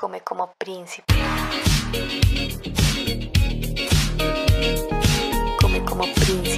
come como príncipe. Come como príncipe.